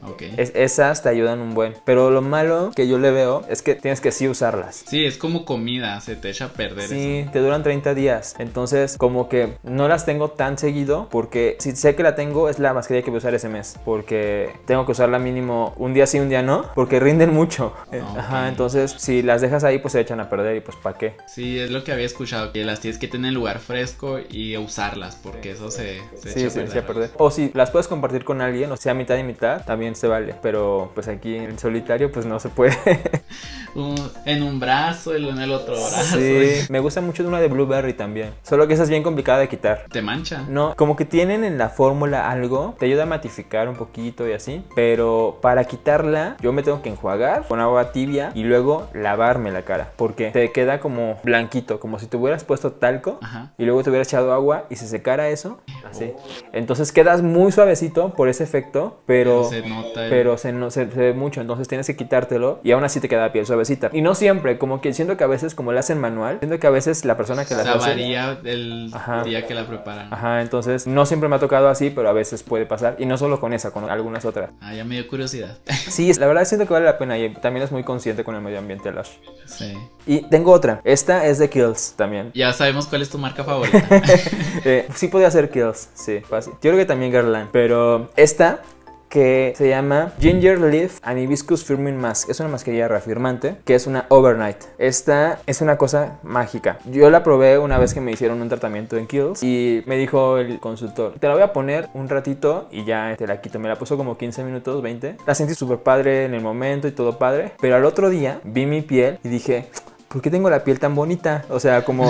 Ok. Es- esas te ayudan un buen. Pero lo malo que yo le veo es que tienes que sí usarlas. Sí, es como comida, se te echa a perder Sí, eso. te duran 30 días. Entonces, como que no las tengo tan seguido porque si sé que la tengo es la mascarilla que voy a usar ese mes. Porque tengo que usarla mínimo un día sí, un día no. Porque rinden mucho. Eh. Ajá, entonces si las dejas ahí pues se echan a perder y pues ¿para qué? Sí, es lo que había escuchado, que las tienes que tener en lugar fresco y usarlas, porque eso se, se Sí, echa se a echa a perder. O si las puedes compartir con alguien, o sea, mitad y mitad, también se vale. Pero pues aquí en solitario pues no se puede. En un brazo y en el otro brazo. sí, me gusta mucho una de Blueberry también. Solo que esa es bien complicada de quitar. Te mancha. No, como que tienen en la fórmula algo, te ayuda a matificar un poquito y así, pero para quitarla yo me tengo que enjuagar con agua tibia y luego lavarme la cara, porque te queda como blanquito, como si te hubieras puesto talco Ajá. y luego te hubieras echado agua y se secara eso, así. Entonces quedas muy suavecito por ese efecto, pero... se nota. el- Pero se, no, se, se ve mucho, entonces tienes que quitártelo y aún así te queda la piel suavecita. Y no siempre, como que siento que a veces, como lo hacen manual, siento que a veces la persona que sea, hace... varía el Ajá. día que la preparan. Ajá, entonces no siempre me ha tocado así, pero a veces puede pasar. Y no solo con esa, con algunas otras. Ah, ya me dio curiosidad. Sí, la verdad siento que vale la pena y también es muy consciente con el medio ambiente Lush. sí. Y tengo otra. Esta es de Kills también. Ya sabemos cuál es tu marca favorita. Eh, sí podía ser Kills, sí, fácil. Yo creo que también Guerlain. Pero esta que se llama Ginger Leaf and Hibiscus Firming Mask. Es una mascarilla reafirmante que es una overnight. Esta es una cosa mágica. Yo la probé una vez que me hicieron un tratamiento en Kills y me dijo el consultor, te la voy a poner un ratito y ya te la quito. Me la puso como 15 minutos, 20. La sentí súper padre en el momento y todo padre. Pero al otro día vi mi piel y dije, ¿por qué tengo la piel tan bonita? O sea, como,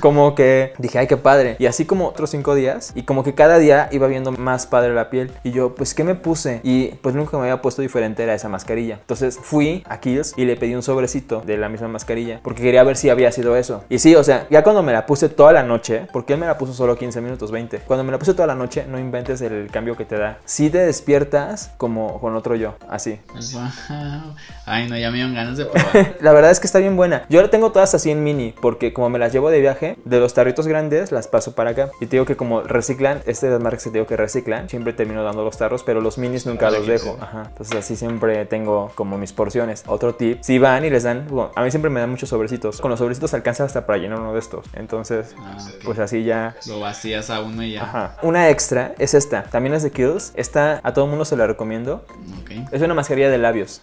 como que dije, ay, qué padre. Y así como otros cinco días, y como que cada día iba viendo más padre la piel. Y yo, pues, ¿qué me puse? Y pues nunca me había puesto diferente era esa mascarilla. Entonces fui a Kills y le pedí un sobrecito de la misma mascarilla, porque quería ver si había sido eso. Y sí, o sea, ya cuando me la puse toda la noche, porque él me la puso solo 15 minutos, 20. Cuando me la puse toda la noche, no inventes el cambio que te da. Si te despiertas como con otro yo, así. Wow. Ay, no, ya me dieron ganas de probar. la verdad es que está bien buena. Yo la tengo todas así en mini, porque como me las llevo de viaje, de los tarritos grandes las paso para acá. Y te digo que como reciclan, este de las marcas que te digo que reciclan, siempre termino dando los tarros, pero los minis nunca los dejo. Ajá. Entonces así siempre tengo como mis porciones. Otro tip, si van y les dan, bueno, a mí siempre me dan muchos sobrecitos. Con los sobrecitos alcanza hasta para llenar uno de estos. Entonces, Ah, pues así ya Lo vacías a uno y ya. Ajá. Una extra es esta. También es de Kills. Esta a todo mundo se la recomiendo. Es una mascarilla de labios.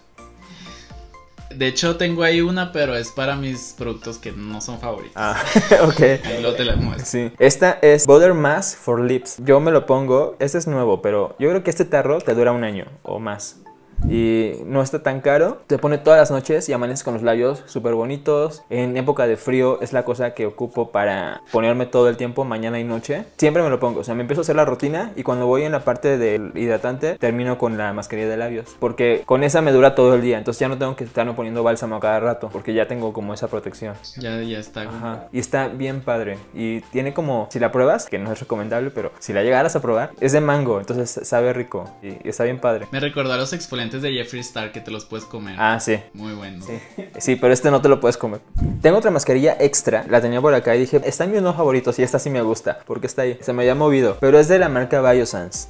De hecho, tengo ahí una, pero es para mis productos que no son favoritos. Ah, ok. Ahí lo te la muestro. Sí. Esta es Butter Mask for Lips. Yo me lo pongo. Este es nuevo, pero yo creo que este tarro te dura un año o más. Y no está tan caro. Te pone todas las noches y amaneces con los labios súper bonitos. En época de frío es la cosa que ocupo para ponerme todo el tiempo, mañana y noche. Siempre me lo pongo. O sea, me empiezo a hacer la rutina y cuando voy en la parte del hidratante, termino con la mascarilla de labios. Porque con esa me dura todo el día. Entonces ya no tengo que estarme poniendo bálsamo a cada rato. Porque ya tengo como esa protección. Ya, ya está. Ajá. Y está bien padre. Y tiene como, si la pruebas, que no es recomendable, pero si la llegaras a probar, es de mango, entonces sabe rico y, está bien padre. Me recordó a los de Jeffree Star que te los puedes comer. Ah, sí. Muy bueno. Sí. Sí, pero este no te lo puedes comer. Tengo otra mascarilla extra, la tenía por acá y dije, está en mis no favoritos y esta sí me gusta, porque está ahí. Se me había movido, pero es de la marca Biosans.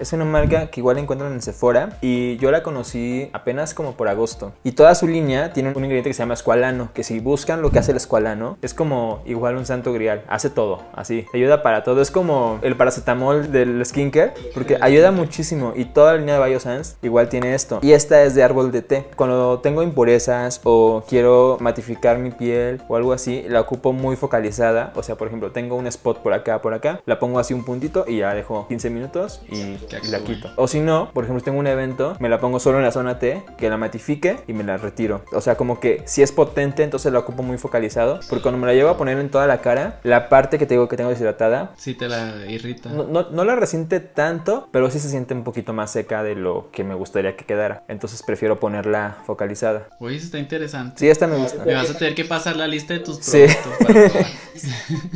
Es una marca que igual encuentran en Sephora y yo la conocí apenas como por agosto. Y toda su línea tiene un ingrediente que se llama escualano, que si buscan lo que hace el escualano, es como igual un santo grial, hace todo, así, ayuda para todo, es como el paracetamol del skincare, porque ayuda muchísimo y toda la línea de Biosans igual tiene esto. Y esta es de árbol de té. Cuando tengo impurezas o quiero matificar mi piel o algo así, la ocupo muy focalizada, o sea, por ejemplo, tengo un spot por acá, por acá, la pongo así un puntito y ya dejo 15 minutos y y la quito. O si no, por ejemplo, tengo un evento, me la pongo solo en la zona T, que la matifique y me la retiro. O sea, como que si es potente, entonces la ocupo muy focalizado. Porque cuando me la llevo a poner en toda la cara, la parte que tengo que tengo deshidratada, Sí te la irrita. no, no, no la resiente tanto, pero sí se siente un poquito más seca de lo que me gustaría que quedara. Entonces prefiero ponerla focalizada. Oye, eso está interesante. Sí, esta me gusta. Me vas a tener que pasar la lista de tus Sí. productos para probar.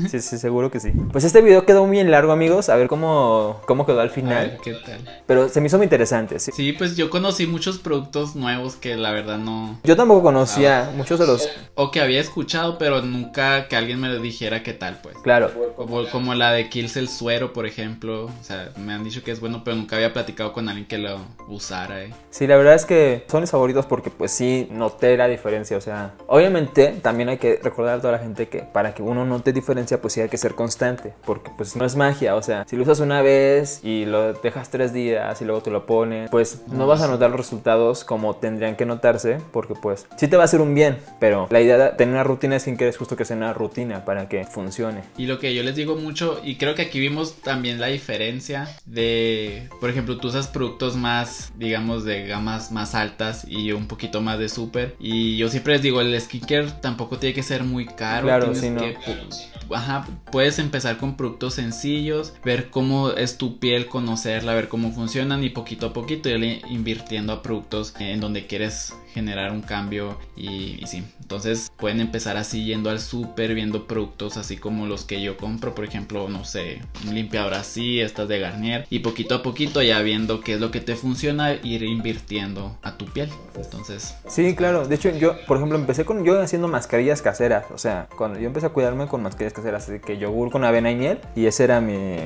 Sí, sí, seguro que sí. Pues este video quedó bien largo, amigos. A ver cómo, cómo quedó al final. Qué tal. Pero se me hizo muy interesante. sí. Sí, pues yo conocí muchos productos nuevos que la verdad no. Yo tampoco conocía muchos de los... O que había escuchado, pero nunca que alguien me lo dijera qué tal, pues. Claro. Como, como la de Kills el suero, por ejemplo. O sea, me han dicho que es bueno, pero nunca había platicado con alguien que lo usara, eh. Sí, la verdad es que son mis favoritos porque pues sí noté la diferencia, o sea, obviamente también hay que recordar a toda la gente que para que uno note diferencia pues sí hay que ser constante, porque pues no es magia, o sea, si lo usas una vez y lo dejas tres días y luego te lo pones, pues no vas a notar los resultados como tendrían que notarse, porque pues sí te va a hacer un bien, pero la idea de tener una rutina sin que es justo que sea una rutina para que funcione. Y lo que yo les digo mucho, y creo que aquí vimos también la diferencia de, por ejemplo, tú usas productos más, digamos, de gamas más altas y un poquito más de súper. Y yo siempre les digo, el skincare tampoco tiene que ser muy caro. Claro, sí, no. que, ajá, puedes empezar con productos sencillos, ver cómo es tu piel, conocerla, ver cómo funcionan y poquito a poquito irle invirtiendo a productos en donde quieres generar un cambio y, sí, entonces pueden empezar así yendo al súper, viendo productos así como los que yo compro, por ejemplo, no sé, un limpiador así, estas de Garnier y poquito a poquito ya viendo qué es lo que te funciona, ir invirtiendo a tu piel. Entonces, Sí, claro. De hecho, yo, por ejemplo, empecé con yo haciendo mascarillas caseras. O sea, cuando yo empecé a cuidarme con mascarillas caseras, así que yogur con avena y miel. Y ese era mi.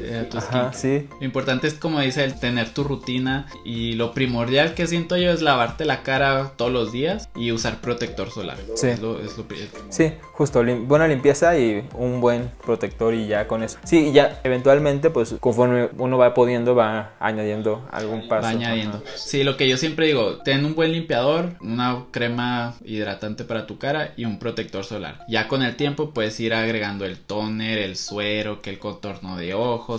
Eh, tu Ajá, sí. Lo importante es, como dice, el tener tu rutina y lo primordial que siento yo es lavarte la cara todos los días y usar protector solar. Sí. Es lo- es lo pri- Sí, justo. lim- buena limpieza y un buen protector y ya con eso. Sí, y ya eventualmente, pues conforme uno va pudiendo, va añadiendo algún paso. va añadiendo. Sí, lo que yo siempre digo, ten un buen limpiador, una crema hidratante para tu cara y un protector solar. Ya con el tiempo puedes ir agregando el toner, el suero, que el contorno de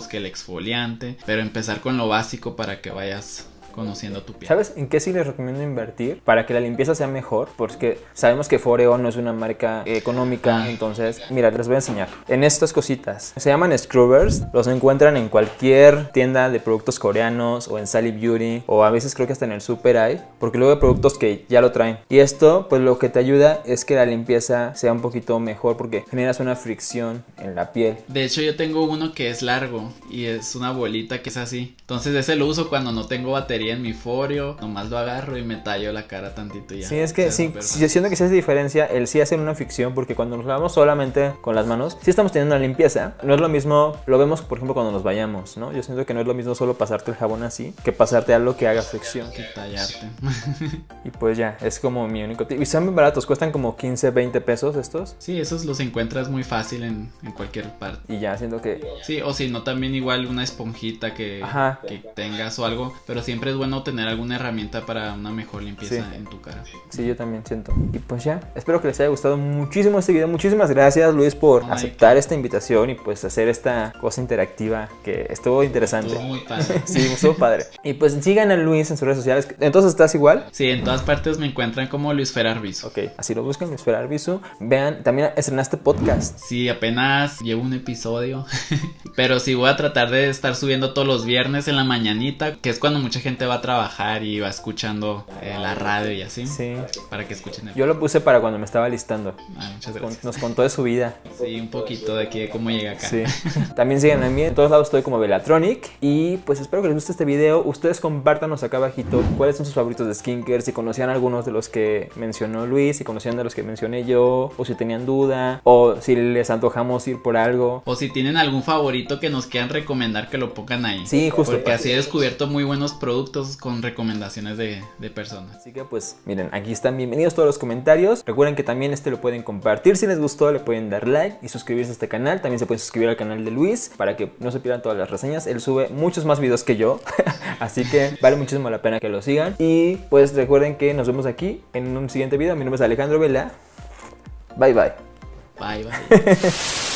que el exfoliante, pero empezar con lo básico para que vayas conociendo tu piel. ¿Sabes en qué sí les recomiendo invertir para que la limpieza sea mejor? Porque sabemos que Foreo no es una marca económica, entonces, mira, les voy a enseñar. En estas cositas, se llaman scrubbers, los encuentran en cualquier tienda de productos coreanos o en Sally Beauty o a veces creo que hasta en el Super hay, porque luego hay productos que ya lo traen. Y esto, pues lo que te ayuda es que la limpieza sea un poquito mejor porque generas una fricción en la piel. De hecho, yo tengo uno que es largo y es una bolita que es así. Entonces, ese lo uso cuando no tengo batería en mi Foreo, nomás lo agarro y me tallo la cara tantito y ya. Sí, es que sí, yo siento que sí hace diferencia el sí hacer una fricción porque cuando nos lavamos solamente con las manos, sí estamos teniendo una limpieza. No es lo mismo, lo vemos por ejemplo cuando nos vayamos, ¿no? Yo siento que no es lo mismo solo pasarte el jabón así que pasarte algo que haga fricción. Que tallarte. y pues ya, es como mi único tip. Y son muy baratos, cuestan como 15, 20 pesos estos. Sí, esos los encuentras muy fácil en, en cualquier parte. Y ya, siento que... Sí, o si no, también igual una esponjita que, que tengas o algo. Pero siempre es bueno tener alguna herramienta para una mejor limpieza en tu cara. Sí, yo también siento. Y pues ya, espero que les haya gustado muchísimo este video. Muchísimas gracias, Luis, por aceptar esta invitación y pues hacer esta cosa interactiva que estuvo interesante. Estuvo muy padre. sí, estuvo padre. Y pues sigan a Luis en sus redes sociales. Entonces, ¿estás igual? Sí, en todas partes me encuentran como Luis Ferarbizu. Ok, así lo buscan, Luis Ferarbizu. Vean, también estrenaste podcast. Sí, apenas llevo un episodio. Pero sí voy a tratar de estar subiendo todos los viernes en la mañanita, que es cuando mucha gente va a trabajar y va escuchando eh, la radio y así. Sí. Para que escuchen el... Yo lo puse para cuando me estaba listando. Ah, muchas gracias. Nos contó de su vida. Sí, un poquito de aquí, de cómo llega acá. Sí. También sigan a mí. En todos lados estoy como Velatronic. Y pues espero que les guste este video. Ustedes compártanos acá abajito cuáles son sus favoritos de skincare. Si conocían algunos de los que mencionó Luis. Si conocían de los que mencioné yo. O si tenían duda. O si les antojamos ir por algo. O si tienen algún favorito que nos quieran recomendar que lo pongan ahí. Sí, justo. Porque así he descubierto muy buenos productos con recomendaciones de, de personas. Así que pues miren, aquí están bienvenidos todos los comentarios. Recuerden que también este lo pueden compartir si les gustó, le pueden dar like y suscribirse a este canal. También se pueden suscribir al canal de Luis para que no se pierdan todas las reseñas. Él sube muchos más videos que yo, así que vale muchísimo la pena que lo sigan. Y pues recuerden que nos vemos aquí en un siguiente video. Mi nombre es Alejandro Vela. Bye bye. Bye bye.